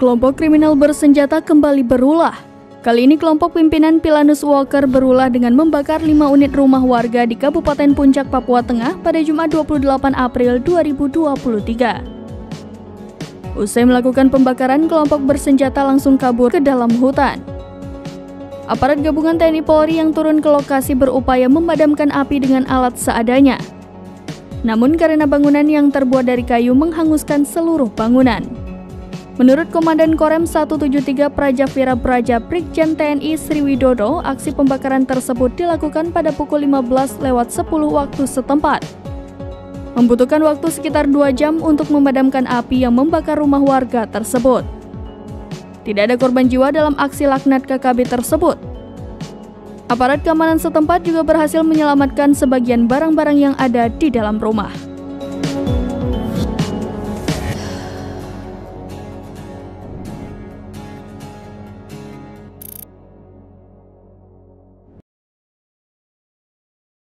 Kelompok kriminal bersenjata kembali berulah. Kali ini kelompok pimpinan Pilanus Walker berulah dengan membakar 5 unit rumah warga di Kabupaten Puncak, Papua Tengah pada Jumat 28 April 2023. Usai melakukan pembakaran, kelompok bersenjata langsung kabur ke dalam hutan. Aparat gabungan TNI Polri yang turun ke lokasi berupaya memadamkan api dengan alat seadanya. Namun karena bangunan yang terbuat dari kayu menghanguskan seluruh bangunan. Menurut Komandan Korem 173 Praja Vira Praja Brigjen TNI Sriwidodo, aksi pembakaran tersebut dilakukan pada pukul 15 lewat 10 waktu setempat. Membutuhkan waktu sekitar 2 jam untuk memadamkan api yang membakar rumah warga tersebut. Tidak ada korban jiwa dalam aksi laknat KKB tersebut. Aparat keamanan setempat juga berhasil menyelamatkan sebagian barang-barang yang ada di dalam rumah.